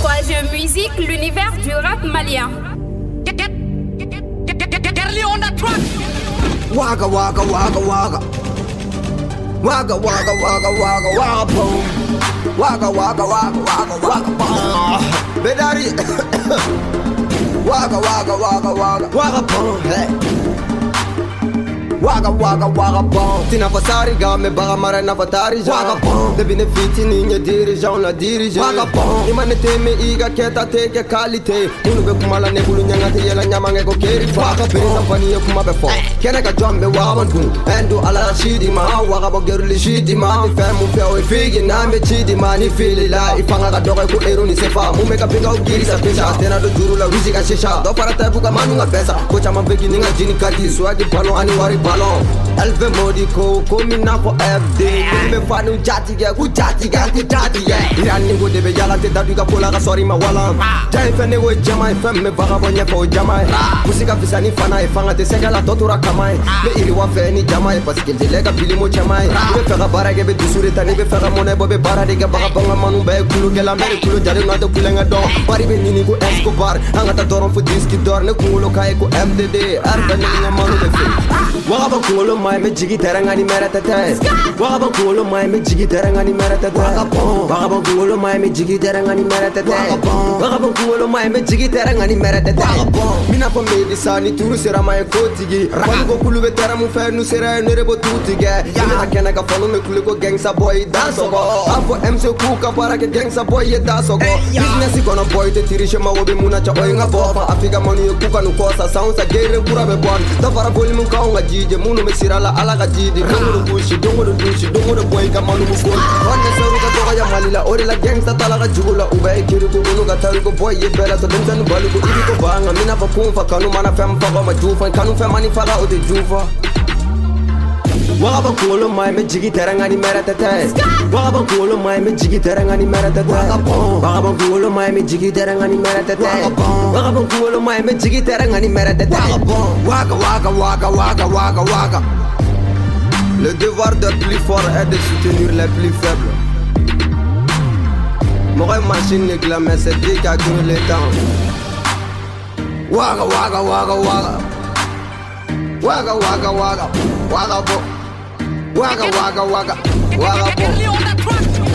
Troisième musique, l'univers du rap malien. Waka waka waka waka. Waka waka waka waka waka boom. Waka waka waka waka waka boom. Bedari. Waka waka waka waka waka boom. Hey. Waga waga waga bom Tina fasari ga me baga mara na fatari ja. Waga bom De bine fiti ni nye dirigeant na dirige Waga bom Ima ne teme iga keta teke kalite. Unu be kumala ne bulu nyanga te yela nyama nge ko keri fa. Waga bom na fani ye kuma be fo. Kene ka jombe waga dun Endu ala shidi ma. Waga bo geru li shidi ma. Ni fe mu fe o ifigi na me chidi ma. Ni fili la Ifanga ka doge ku eru ni sefa. Mume ka pinga ugiri sa pisha Tena do juru la wizi ka shisha Do para tebu ka manu nga pesa. Kocha mambeki ninga jini kati. Swagi palo ani wari ballon Veut modico comme une info FD Mbe fanu jati ah. ah. ah. ge ku jati ge anti jati ge Iran ningo de be yala te dadu ka pola ka sorry ma wala Jai fe nego jama fem me baga bonye ko jama Musika fisa ni fana e fanga te sega la totura kama Me iri wa fe ni jama parce que dele ka bili mo chama Be fe ka bara ge be dusure tani be fe ka mone bo be bara de baga banga manu be kulu ge la mere kulu jare no de kulenga do Pari be nini ko Escobar Anga ta doron fu diski dor. Ne kulo kai ko MDD Arba ni manu be fe Waga ba kulo mai me jigi teranga ni mera tete. Waga ba kulo mai me jigi teranga ni mera tete. Waga ba kulo mai me jigi teranga ni mera tete. Waga ba kulo mai me jigi teranga ni mera tete. Mina po me di sani turu sera mai kotigi Wani ko kulu be tera mu fe nu sera nere bo tutige Mina kena ka fonu me kulu ko gangsta boy danso go Afo MC kuka para ke gangsta boy ye danso go Business kono boy te tirishe ma wobe muna cha oy nga Afrika money ye kuka nu kosa sound sa gere kura be bon Da fara boli mun kaunga jije munu me sirala ala ka jidi. Dongo do bushi dongo do dushi dongo do boy ka manu mukol wanne saru ka toga ya malila ore la gangsta tala ka jugula. Uba e kiri ko unu ka taru ko boy ye bela to den tan balu ko ibi ko banga mina fa kun fa kanu mana fem fa ma jufa. Kanu fa mani fa ga o de jufa Waga ban kulo mai me jigi teranga ni mera tete Waga ban mai me jigi teranga ni mera tete Waga ban mai me jigi teranga ni mera tete Waga ban mai me jigi teranga ni mera tete Waga waga waga waga waga waga Le devoir d'être plus fort est de soutenir les plus faibles. Mɔgɔ machine ne gilan mais c'est Dieu qui a les temps. Waga waga waga waga Waga waga waga. Waga bo. Waga waga waga. Waga bo